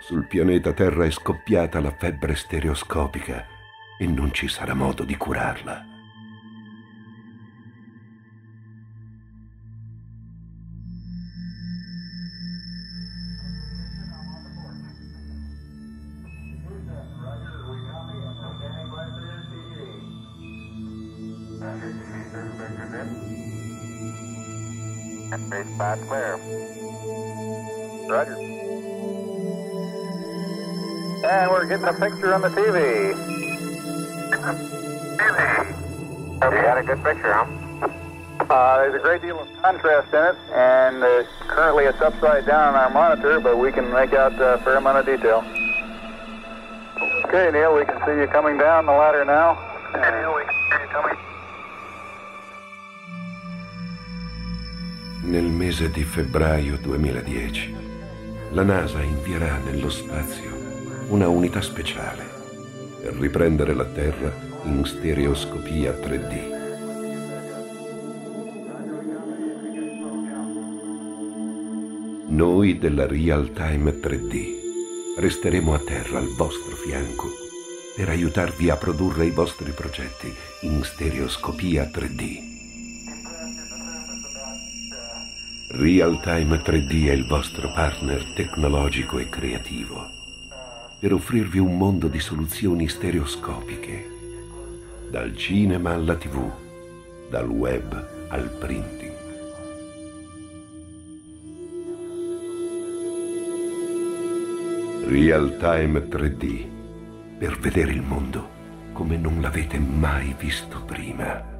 Sul pianeta Terra è scoppiata la febbre stereoscopica e non ci sarà modo di curarla. Base spot clear. Roger. And we're getting a picture on the TV. TV. You got a good picture, huh? Uh, there's a great deal of contrast in it, and uh, currently it's upside down on our monitor, but we can make out a fair amount of detail. Okay, Neil, we can see you coming down the ladder now. Okay, Neil, we can see you coming. Nel mese di febbraio 2010, la NASA invierà nello spazio una unità speciale per riprendere la Terra in stereoscopia 3D. Noi della Real Time 3D resteremo a terra al vostro fianco per aiutarvi a produrre i vostri progetti in stereoscopia 3D. Real Time 3D è il vostro partner tecnologico e creativo per offrirvi un mondo di soluzioni stereoscopiche, dal cinema alla tv, dal web al printing. Real Time 3D per vedere il mondo come non l'avete mai visto prima.